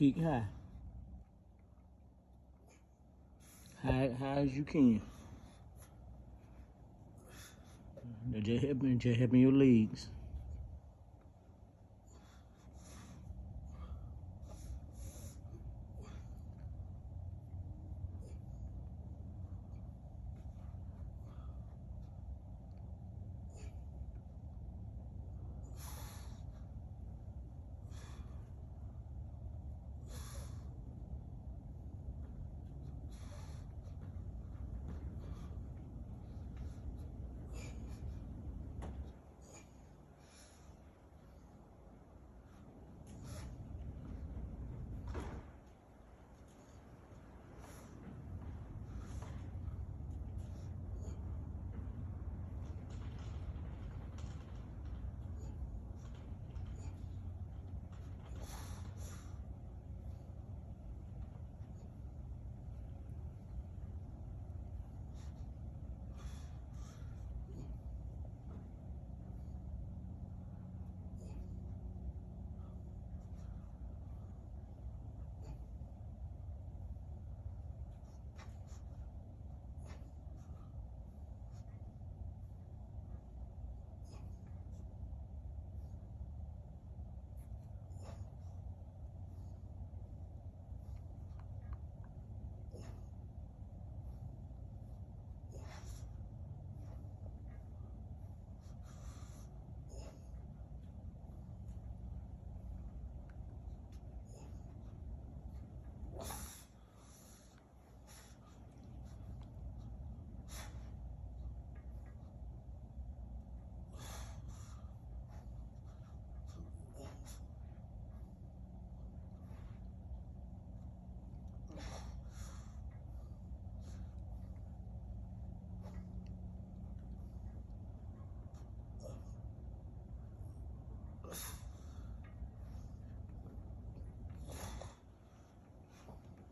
Keep high. High, high as you can. Just helping, just helping your legs.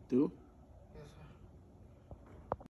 Through?